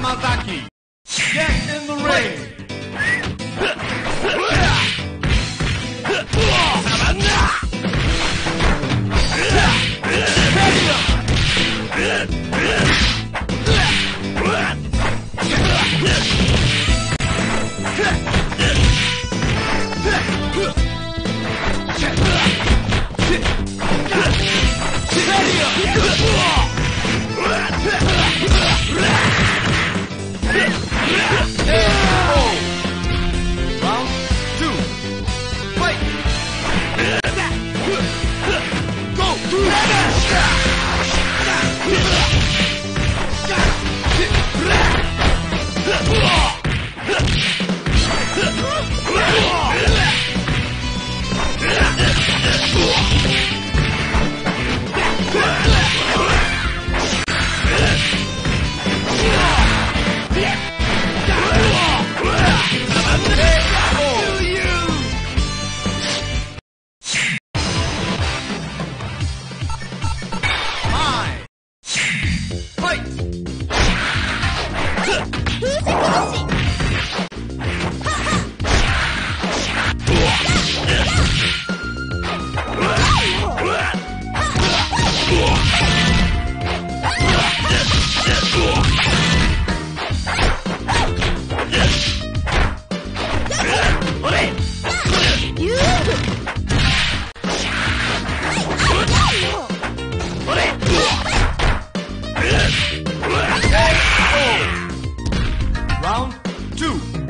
Yamazaki. Get in the ring. round two.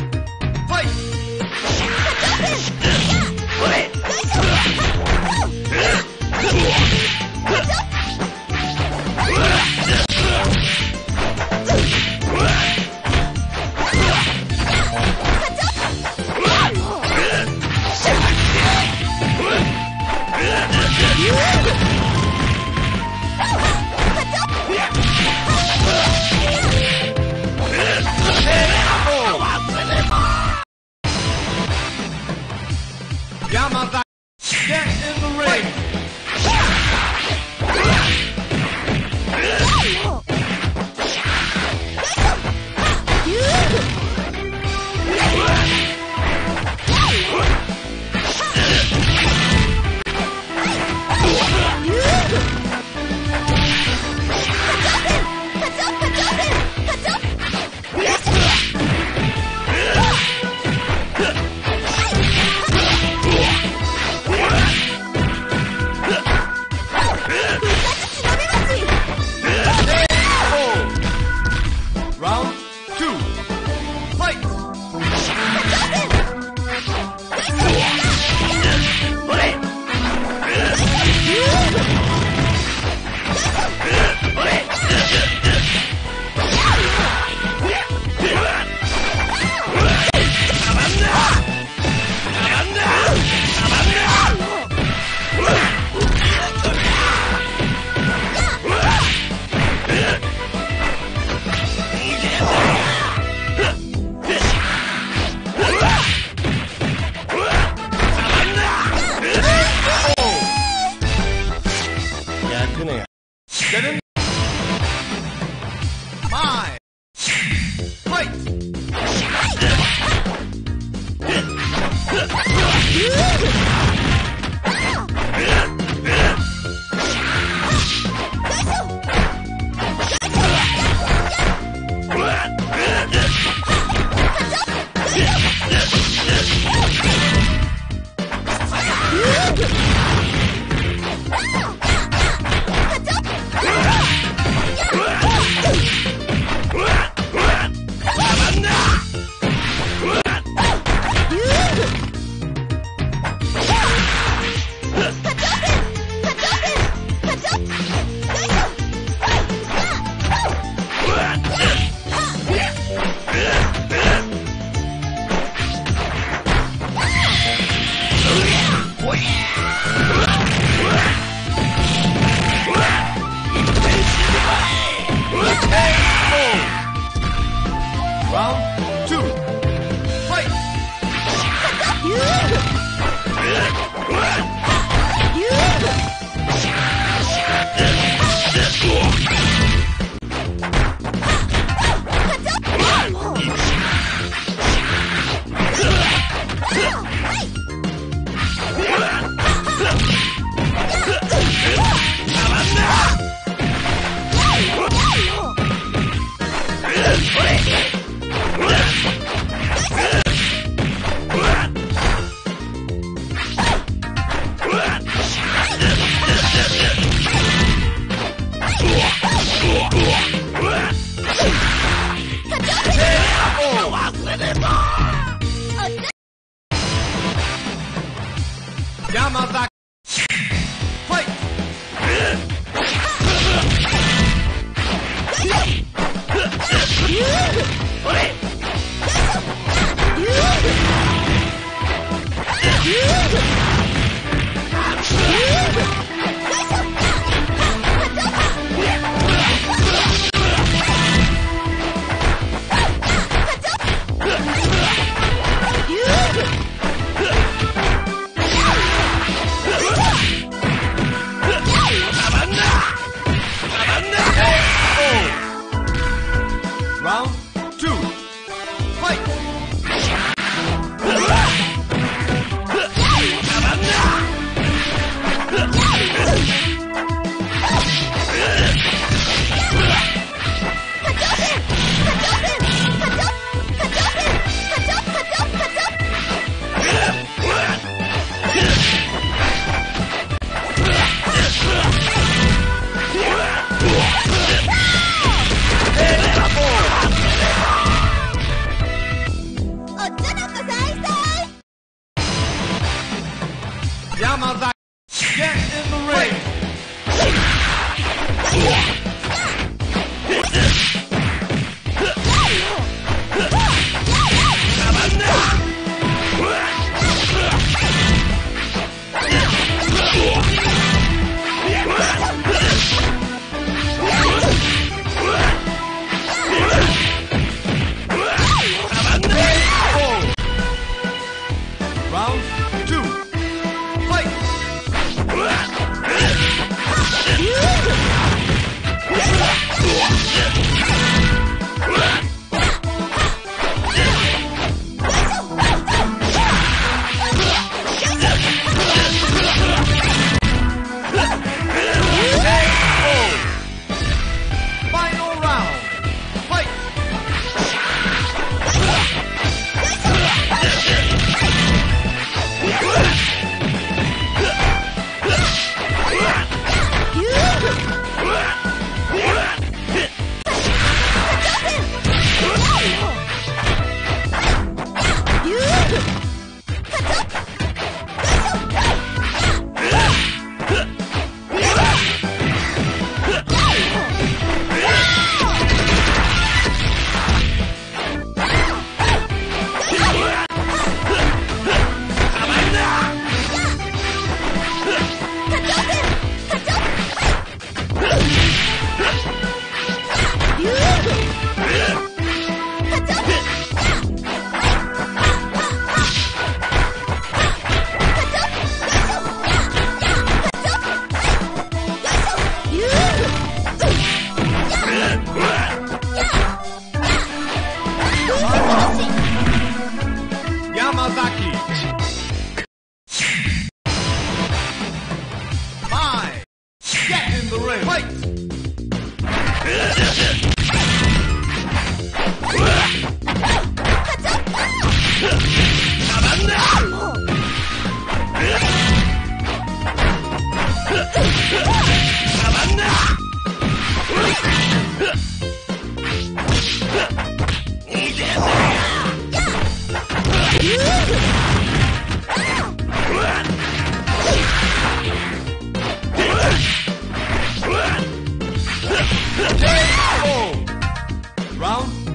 round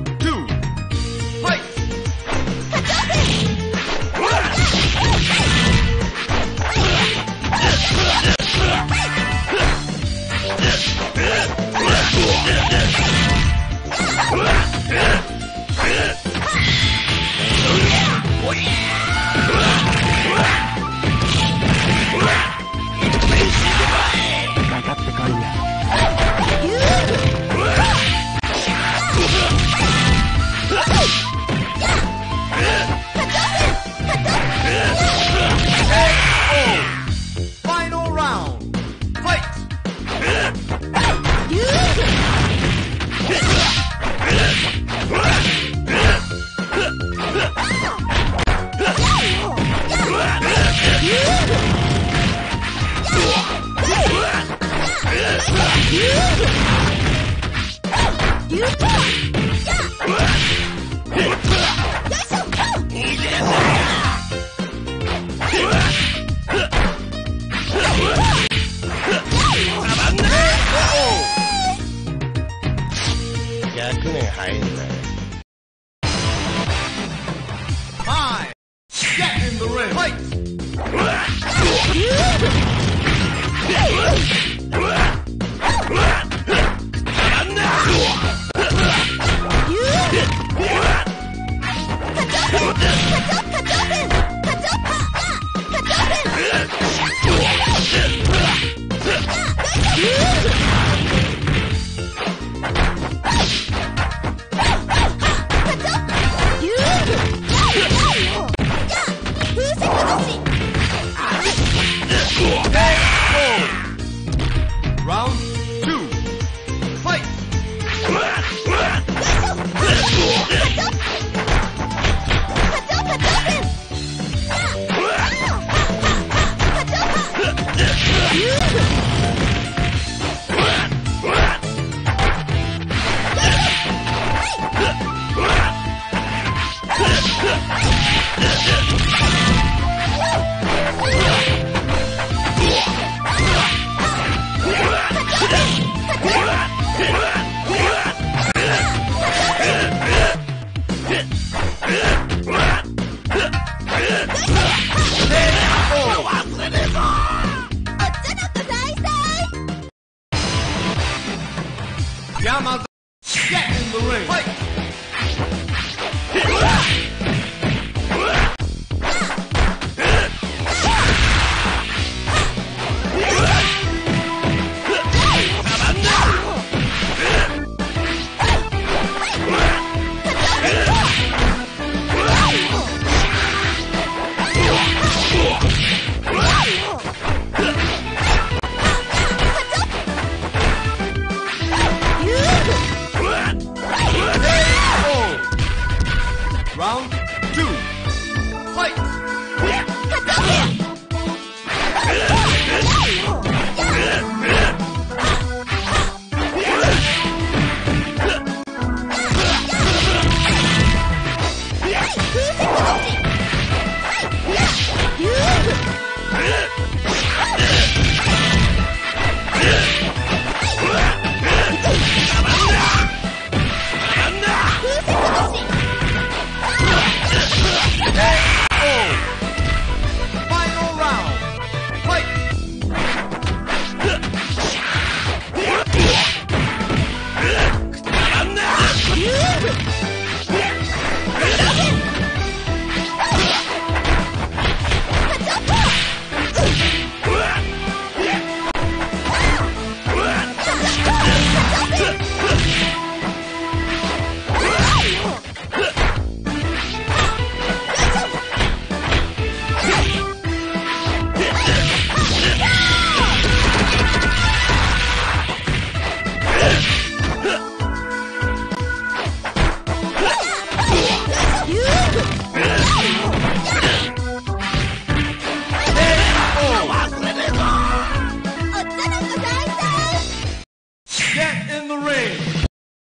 Yeah! Get in the ring. Fight.